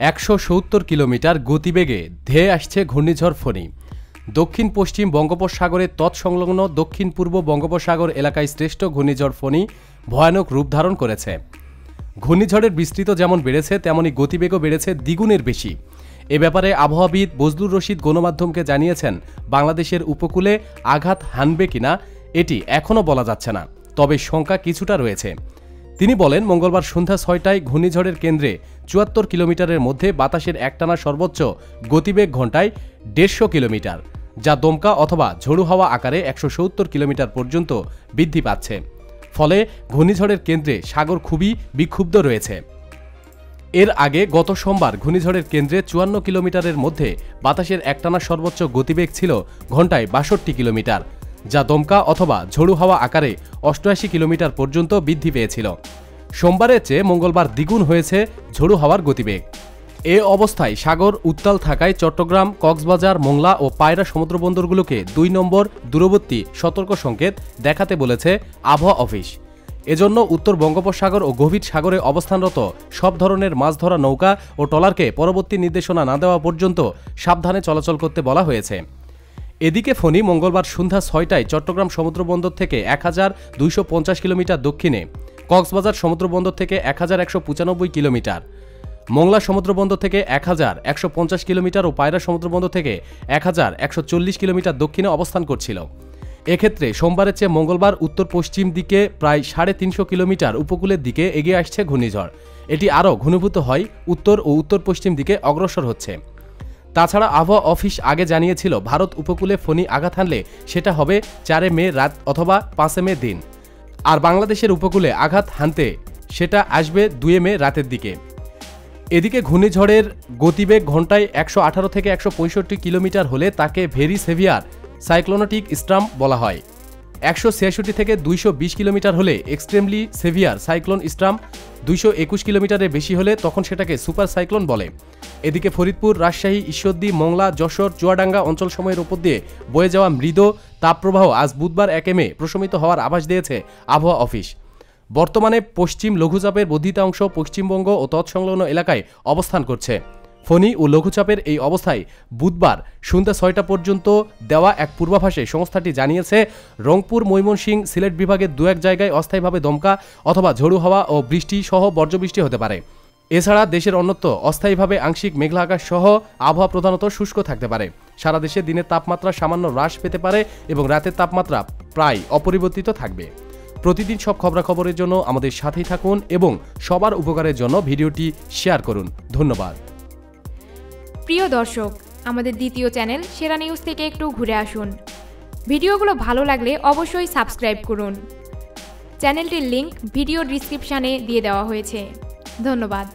একশো সত্তর কিলোমিটার গতিবেগে ধেয়ে আসছে ঘূর্ণিঝড় ফণী। দক্ষিণ পশ্চিম বঙ্গোপসাগরে তৎসংলগ্ন দক্ষিণ পূর্ব বঙ্গোপসাগর এলাকায় শ্রেষ্ঠ ঘূর্ণিঝড় ফণী ভয়ানক রূপ ধারণ করেছে। ঘূর্ণিঝড়ের বিস্তৃত যেমন বেড়েছে, তেমনি গতিবেগও বেড়েছে দ্বিগুণের বেশি। এ ব্যাপারে আবহাওয়াবিদ বজলুর রশিদ গণমাধ্যমকে জানিয়েছেন, বাংলাদেশের উপকূলে আঘাত হানবে কিনা এটি এখনও বলা যাচ্ছে না, তবে শঙ্কা কিছুটা রয়েছে। তিনি বলেন, মঙ্গলবার সন্ধ্যা ছয়টায় ঘূর্ণিঝড়ের কেন্দ্রে চুয়াত্তর কিলোমিটারের মধ্যে বাতাসের একটানা সর্বোচ্চ গতিবেগ ঘন্টায় দেড়শো কিলোমিটার, যা দমকা অথবা ঝড়ু হাওয়া আকারে একশো সত্তর কিলোমিটার পর্যন্ত বৃদ্ধি পাচ্ছে। ফলে ঘূর্ণিঝড়ের কেন্দ্রে সাগর খুবই বিক্ষুব্ধ রয়েছে। এর আগে গত সোমবার ঘূর্ণিঝড়ের কেন্দ্রে চুয়ান্ন কিলোমিটারের মধ্যে বাতাসের একটানা সর্বোচ্চ গতিবেগ ছিল ঘন্টায় বাষট্টি কিলোমিটার যা দমকা অথবা ঝড়ু হাওয়া আকারে অষ্টআশি কিলোমিটার পর্যন্ত বৃদ্ধি পেয়েছিল। সোমবারের চেয়ে মঙ্গলবার দ্বিগুণ হয়েছে ঝড়ু হাওয়ার গতিবেগ। এ অবস্থায় সাগর উত্তাল থাকায় চট্টগ্রাম, কক্সবাজার, মোংলা ও পায়রা সমুদ্রবন্দরগুলোকে দুই নম্বর দূরবর্তী সতর্ক সংকেত দেখাতে বলেছে আবহাওয়া অফিস। এজন্য উত্তর বঙ্গোপসাগর ও গভীর সাগরে অবস্থানরত সব ধরনের মাছ ধরা নৌকা ও ট্রলারকে পরবর্তী নির্দেশনা না দেওয়া পর্যন্ত সাবধানে চলাচল করতে বলা হয়েছে। এদিকে ফণি মঙ্গলবার সন্ধ্যা ছয়টায় চট্টগ্রাম সমুদ্রবন্দর থেকে এক হাজার দুইশো পঞ্চাশ কিলোমিটার দক্ষিণে, কক্সবাজার সমুদ্রবন্দর থেকে এক হাজার একশো পঁচানব্বই কিলোমিটার, মোংলা সমুদ্রবন্দর থেকে এক হাজার একশো পঞ্চাশ কিলোমিটার ও পায়রা সমুদ্রবন্দর থেকে এক হাজার একশো চল্লিশ কিলোমিটার দক্ষিণে অবস্থান করছিল। এক্ষেত্রে সোমবারের চেয়ে মঙ্গলবার উত্তর পশ্চিম দিকে প্রায় সাড়ে তিনশো কিলোমিটার উপকূলের দিকে এগিয়ে আসছে ঘূর্ণিঝড়। এটি আরও ঘনীভূত হয় উত্তর ও উত্তর পশ্চিম দিকে অগ্রসর হচ্ছে। তাছাড়া আবহাওয়া অফিস আগে জানিয়েছিল, ভারত উপকূলে ফণি আঘাত হানলে সেটা হবে চারে মে রাত অথবা পাঁচে মে দিন। আর বাংলাদেশের উপকূলে আঘাত হানতে সেটা আসবে দুয়ে মে রাতের দিকে। এদিকে ঘূর্ণিঝড়ের গতিবেগ ঘন্টায় একশো আঠারো থেকে একশো পঁয়ষট্টি কিলোমিটার হলে তাকে ভেরি সেভিয়ার সাইক্লোনোটিক স্ট্রাম বলা হয়। একশো থেকে দুইশো বিশ কিলোমিটার হলে এক্সট্রিমলি সেভিয়ার সাইক্লোন স্ট্রাম, দুইশো একুশ কিলোমিটারের বেশি হলে তখন সেটাকে সুপার সাইক্লোন বলে। এদিকে ফরিদপুর, রাজশাহী, ঈশ্বরদী, মংলা, যশোর, চুয়াডাঙ্গা অঞ্চলসমূহের উপর দিয়ে বয়ে যাওয়া মৃদ তাপপ্রবাহ আজ বুধবার একে মে প্রশমিত হওয়ার আভাস দিয়েছে আবহাওয়া অফিস। বর্তমানে পশ্চিম লঘুচাপের বর্ধিতাংশ পশ্চিমবঙ্গ ও তৎসংলগ্ন এলাকায় অবস্থান করছে। ফণী ও লঘুচাপের এই অবস্থায় বুধবার সন্ধ্যা ছয়টা পর্যন্ত দেওয়া এক পূর্বাভাসে সংস্থাটি জানিয়েছে, রংপুর, ময়মনসিংহ, সিলেট বিভাগের দু এক জায়গায় অস্থায়ীভাবে দমকা অথবা ঝড়ু হওয়া ও বৃষ্টি সহ বর্জ্যবৃষ্টি হতে পারে। এছাড়া দেশের অন্যত্র অস্থায়ীভাবে আংশিক মেঘলা আকাশ সহ আবহাওয়া প্রধানত শুষ্ক থাকতে পারে। সারা দেশে দিনের তাপমাত্রা সামান্য হ্রাস পেতে পারে এবং রাতের তাপমাত্রা প্রায় অপরিবর্তিত থাকবে। প্রতিদিন সব খবরাখবরের জন্য আমাদের সাথেই থাকুন এবং সবার উপকারের জন্য ভিডিওটি শেয়ার করুন। ধন্যবাদ। প্রিয় দর্শক, আমাদের দ্বিতীয় চ্যানেল সেরা নিউজ থেকে একটু ঘুরে আসুন। ভিডিওগুলো ভালো লাগলে অবশ্যই সাবস্ক্রাইব করুন। চ্যানেলটির লিংক ভিডিও ডিসক্রিপশানে দিয়ে দেওয়া হয়েছে। ধন্যবাদ।